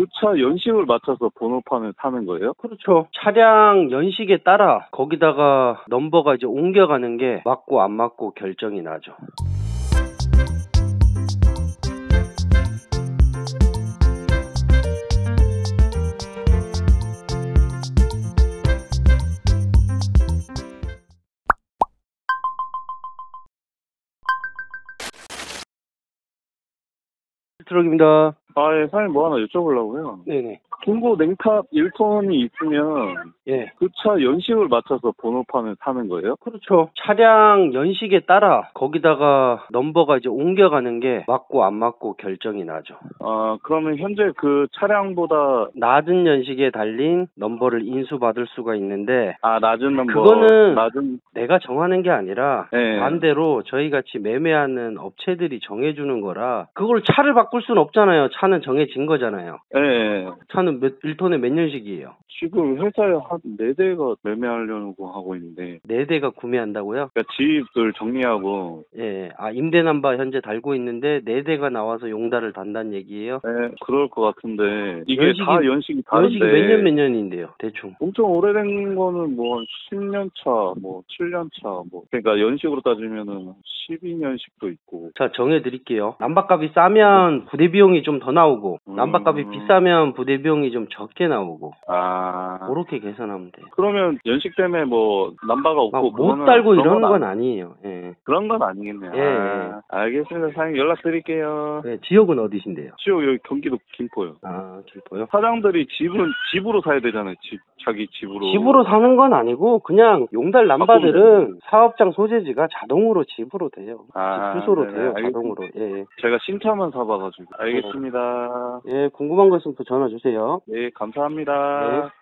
그 차 연식을 맞춰서 번호판을 타는 거예요? 그렇죠. 차량 연식에 따라 거기다가 넘버가 이제 옮겨가는 게 맞고 안 맞고 결정이 나죠. 트럭입니다. 아, 예, 사장님 뭐 하나 여쭤보려고요. 네네. 중고 냉탑 1톤이 있으면 예. 그 차 연식을 맞춰서 번호판을 다는 거예요? 그렇죠. 차량 연식에 따라 거기다가 넘버가 이제 옮겨가는 게 맞고 안 맞고 결정이 나죠. 아, 그러면 현재 그 차량보다 낮은 연식에 달린 넘버를 인수받을 수가 있는데 아, 낮은 넘버 그거는 낮은 내가 정하는 게 아니라 예. 반대로 저희 같이 매매하는 업체들이 정해 주는 거라 그걸 차를 바꿀 수는 없잖아요. 차는 정해진 거잖아요. 예, 예. 차는 몇, 1톤에 몇 년식이에요? 지금 회사에 한 4대가 매매하려고 하고 있는데 네 대가 구매한다고요? 그러니까 집을 정리하고 예. 아, 임대 남바 현재 달고 있는데 네 대가 나와서 용달을 단다는 얘기예요? 예, 그럴 것 같은데 이게 연식이- 다 연식이 다른데 연식이 몇 년 몇 년인데요, 대충. 엄청 오래된 거는 뭐 10년 차, 뭐 7년 차, 뭐 그러니까 연식으로 따지면은 12년식도 있고. 자, 정해드릴게요. 남바값이 싸면 부대 비용이 좀 더 나오고, 음. 남바값이 비싸면 부대 비용 이 좀 적게 나오고, 아. 그렇게 계산하면 돼요. 그러면 연식 때문에 뭐 남바가 없고 막못 달고 이런 건건 아- 아니에요. 예. 그런 건 아니겠네요. 예, 아, 알겠습니다. 사장님 연락드릴게요. 예, 지역은 어디신데요? 지역 여기 경기도 김포요. 아, 길포요? 사장들이 집은 집으로 사야 되잖아요. 집 자기 집으로. 집으로 사는 건 아니고, 그냥 용달 남바들은 사업장 소재지가 자동으로 집으로 돼요. 아, 집 주소로 네네, 돼요, 알겠습니다. 자동으로. 예, 예. 제가 신차만 사봐가지고. 알겠습니다. 예, 궁금한 거 있으면 또 전화 주세요. 네, 감사합니다. 네.